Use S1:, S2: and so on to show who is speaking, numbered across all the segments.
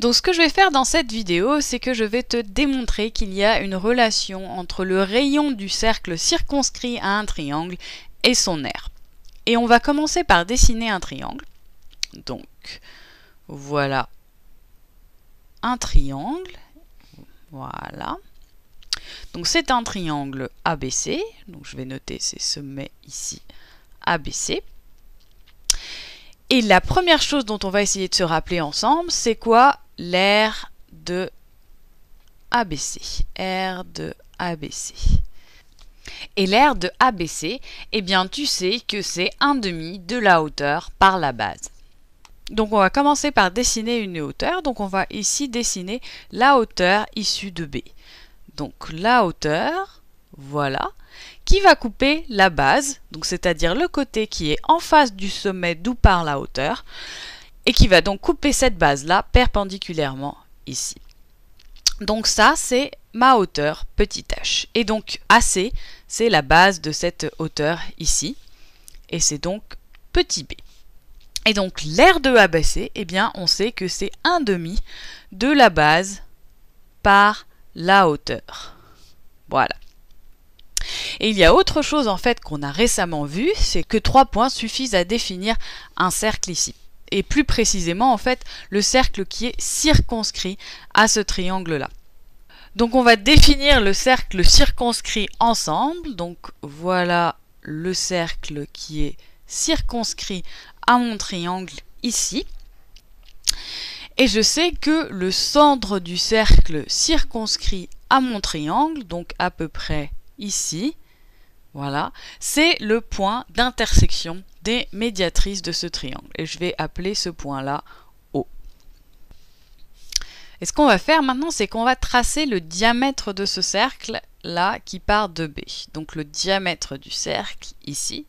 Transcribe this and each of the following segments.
S1: Donc ce que je vais faire dans cette vidéo, c'est que je vais te démontrer qu'il y a une relation entre le rayon du cercle circonscrit à un triangle et son aire. Et on va commencer par dessiner un triangle. Donc voilà un triangle. Voilà. Donc c'est un triangle ABC. Donc je vais noter ces sommets ici ABC. Et la première chose dont on va essayer de se rappeler ensemble, c'est quoi l'aire de ABC de ABC. Et l'aire de ABC, eh bien tu sais que c'est un demi de la hauteur par la base. Donc on va commencer par dessiner une hauteur. Donc on va ici dessiner la hauteur issue de B. Donc la hauteur, voilà, qui va couper la base, donc c'est-à-dire le côté qui est en face du sommet d'où part la hauteur, et qui va donc couper cette base-là perpendiculairement ici. Donc ça, c'est ma hauteur petit h. Et donc AC, c'est la base de cette hauteur ici. Et c'est donc petit b. Et donc l'aire de ABC, eh bien on sait que c'est un demi de la base par la hauteur. Voilà. Et il y a autre chose en fait qu'on a récemment vu, c'est que trois points suffisent à définir un cercle ici. Et plus précisément en fait le cercle qui est circonscrit à ce triangle là. Donc on va définir le cercle circonscrit ensemble. Donc voilà le cercle qui est circonscrit à mon triangle ici. Et je sais que le centre du cercle circonscrit à mon triangle, donc à peu près ici, voilà, c'est le point d'intersection des médiatrices de ce triangle. Et je vais appeler ce point-là O. Et ce qu'on va faire maintenant, c'est qu'on va tracer le diamètre de ce cercle là qui part de B. Donc le diamètre du cercle ici.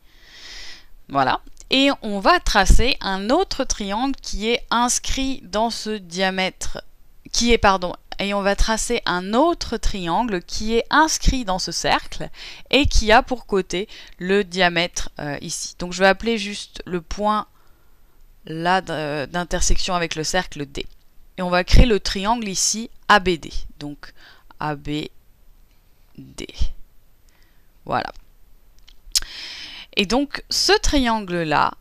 S1: Voilà. Et on va tracer un autre triangle qui est inscrit dans ce diamètre, qui est, pardon, et on va tracer un autre triangle qui est inscrit dans ce cercle et qui a pour côté le diamètre euh, ici. Donc je vais appeler juste le point là d'intersection avec le cercle D. Et on va créer le triangle ici ABD. Donc ABD. Voilà. Et donc ce triangle-là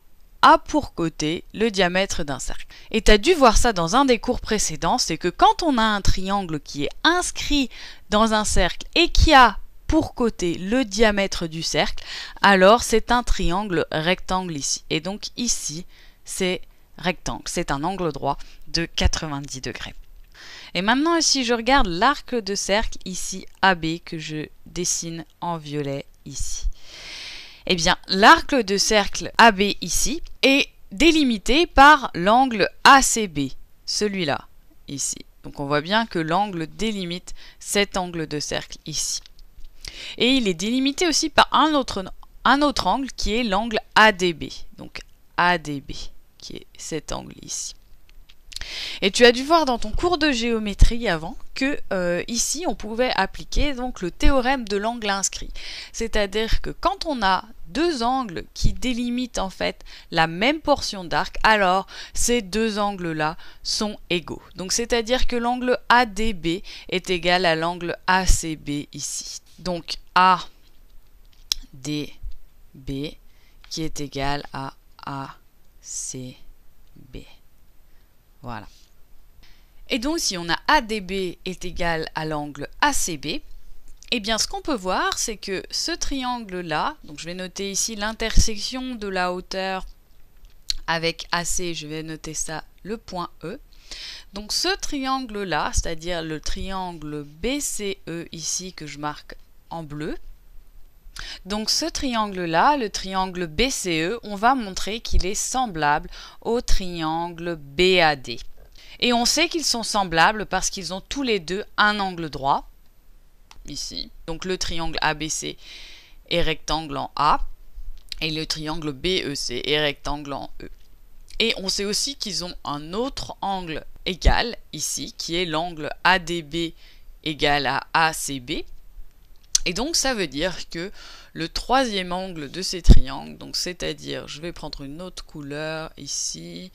S1: a pour côté le diamètre d'un cercle. Et tu as dû voir ça dans un des cours précédents, c'est que quand on a un triangle qui est inscrit dans un cercle et qui a pour côté le diamètre du cercle, alors c'est un triangle rectangle ici. Et donc ici, c'est rectangle, c'est un angle droit de 90 degrés. Et maintenant, si je regarde l'arc de cercle ici AB que je dessine en violet ici. Eh bien, l'arc de cercle AB ici est délimité par l'angle ACB, celui-là, ici. Donc on voit bien que l'angle délimite cet angle de cercle ici. Et il est délimité aussi par un autre, angle qui est l'angle ADB. Donc ADB, qui est cet angle ici. Et tu as dû voir dans ton cours de géométrie avant que euh, ici on pouvait appliquer donc le théorème de l'angle inscrit. C'est-à-dire que quand on a deux angles qui délimitent en fait la même portion d'arc, alors ces deux angles-là sont égaux. Donc c'est-à-dire que l'angle ADB est égal à l'angle ACB ici. Donc ADB qui est égal à ACB. Voilà. Et donc si on a ADB est égal à l'angle ACB, eh bien, ce qu'on peut voir, c'est que ce triangle-là, donc je vais noter ici l'intersection de la hauteur avec AC, je vais noter ça le point E. Donc ce triangle-là, c'est-à-dire le triangle BCE ici que je marque en bleu, donc ce triangle-là, le triangle BCE, on va montrer qu'il est semblable au triangle BAD. Et on sait qu'ils sont semblables parce qu'ils ont tous les deux un angle droit ici. Donc le triangle ABC est rectangle en A et le triangle BEC est rectangle en E. Et on sait aussi qu'ils ont un autre angle égal ici qui est l'angle ADB égal à ACB. Et donc ça veut dire que le troisième angle de ces triangles, donc c'est-à-dire, je vais prendre une autre couleur ici,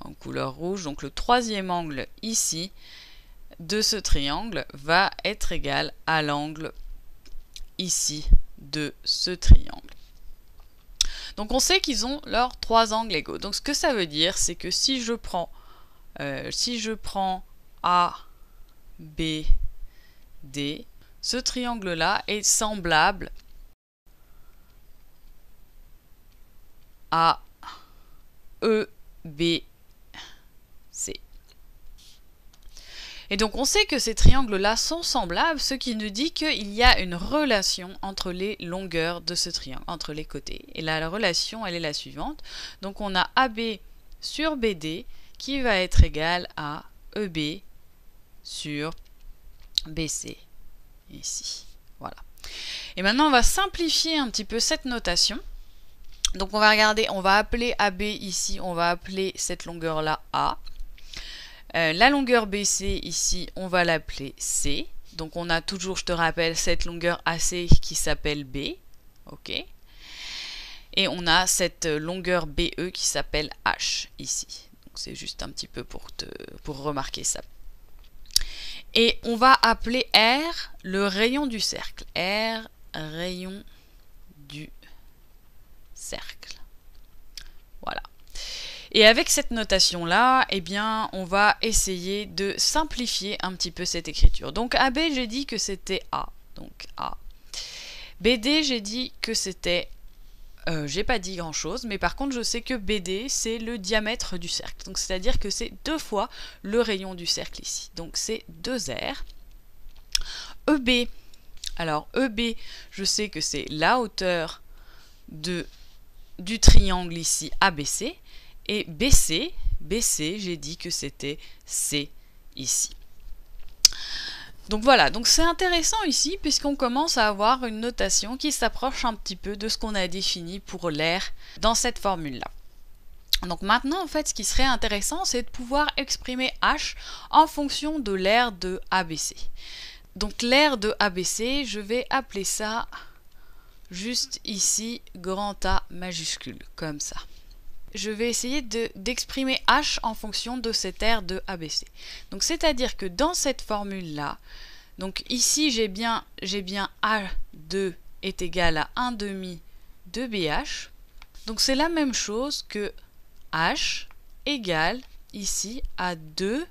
S1: en couleur rouge. Donc le troisième angle ici de ce triangle va être égal à l'angle ici de ce triangle. Donc on sait qu'ils ont leurs trois angles égaux. Donc ce que ça veut dire, c'est que si je prends, euh, si je prends A, B, D, ce triangle-là est semblable à E, B, C. Et donc on sait que ces triangles-là sont semblables, ce qui nous dit qu'il y a une relation entre les longueurs de ce triangle, entre les côtés. Et la relation, elle est la suivante. Donc on a AB sur BD qui va être égal à EB sur BC, ici. Voilà. Et maintenant, on va simplifier un petit peu cette notation. Donc on va regarder, on va appeler AB ici, on va appeler cette longueur-là A. Euh, la longueur BC ici, on va l'appeler C. Donc on a toujours, je te rappelle, cette longueur AC qui s'appelle B. OK Et on a cette longueur BE qui s'appelle H ici. Donc c'est juste un petit peu pour, remarquer ça. Et on va appeler R le rayon du cercle. R, rayon du cercle. Voilà. Et avec cette notation-là, eh bien, on va essayer de simplifier un petit peu cette écriture. Donc AB, j'ai dit que c'était A. Donc A. BD, j'ai dit que c'était... Euh, j'ai pas dit grand-chose, mais par contre, je sais que BD, c'est le diamètre du cercle. Donc c'est-à-dire que c'est deux fois le rayon du cercle ici. Donc c'est 2R. EB, alors EB, je sais que c'est la hauteur de, du triangle ici ABC. Et BC, BC, j'ai dit que c'était C ici. Donc voilà, donc c'est intéressant ici puisqu'on commence à avoir une notation qui s'approche un petit peu de ce qu'on a défini pour l'air dans cette formule-là. Donc maintenant, en fait, ce qui serait intéressant, c'est de pouvoir exprimer H en fonction de l'air de ABC. Donc l'air de ABC, je vais appeler ça juste ici grand A majuscule, comme ça je vais essayer d'exprimer h en fonction de cet R de ABC. Donc c'est-à-dire que dans cette formule-là, donc ici j'ai bien, bien A2 est égal à 1 demi de BH. Donc c'est la même chose que H égale ici à 2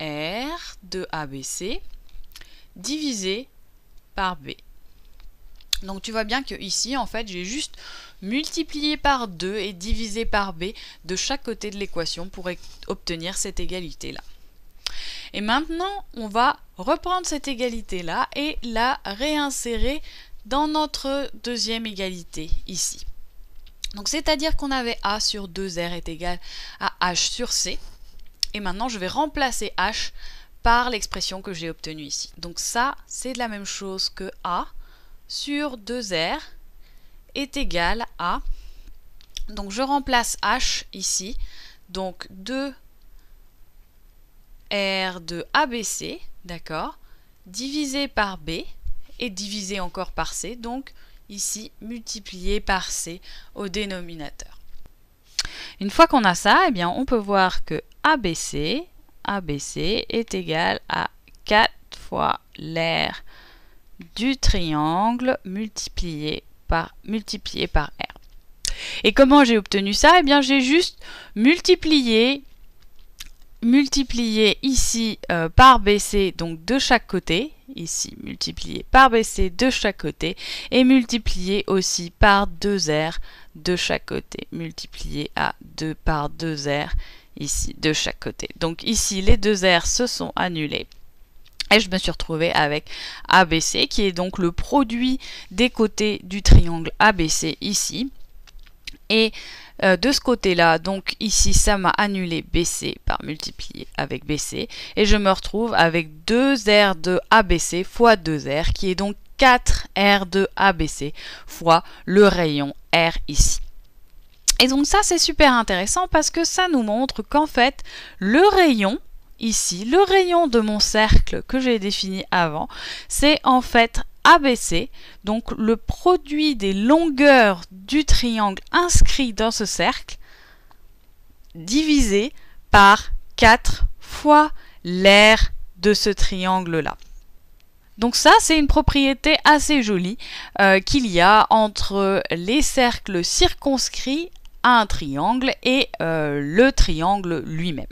S1: R de ABC divisé par B. Donc tu vois bien que ici, en fait, j'ai juste multiplié par 2 et divisé par b de chaque côté de l'équation pour obtenir cette égalité-là. Et maintenant, on va reprendre cette égalité-là et la réinsérer dans notre deuxième égalité, ici. Donc c'est-à-dire qu'on avait a sur 2r est égal à h sur c. Et maintenant, je vais remplacer h par l'expression que j'ai obtenue ici. Donc ça, c'est la même chose que a sur 2R est égal à, donc je remplace H ici, donc 2R de ABC, d'accord, divisé par B et divisé encore par C, donc ici multiplié par C au dénominateur. Une fois qu'on a ça, eh bien, on peut voir que ABC, ABC est égal à 4 fois l'air du triangle multiplié par, multiplié par R. Et comment j'ai obtenu ça? Eh bien, j'ai juste multiplié, multiplié ici euh, par BC, donc de chaque côté, ici multiplié par BC de chaque côté, et multiplié aussi par 2R de chaque côté, multiplié à 2 par 2R ici de chaque côté. Donc ici, les deux R se sont annulés. Et je me suis retrouvée avec ABC, qui est donc le produit des côtés du triangle ABC ici. Et euh, de ce côté-là, donc ici, ça m'a annulé BC par multiplier avec BC. Et je me retrouve avec 2 R de ABC fois 2 R, qui est donc 4 R de ABC fois le rayon R ici. Et donc ça, c'est super intéressant parce que ça nous montre qu'en fait, le rayon ici, le rayon de mon cercle que j'ai défini avant, c'est en fait ABC, donc le produit des longueurs du triangle inscrit dans ce cercle, divisé par 4 fois l'aire de ce triangle-là. Donc ça, c'est une propriété assez jolie euh, qu'il y a entre les cercles circonscrits à un triangle et euh, le triangle lui-même.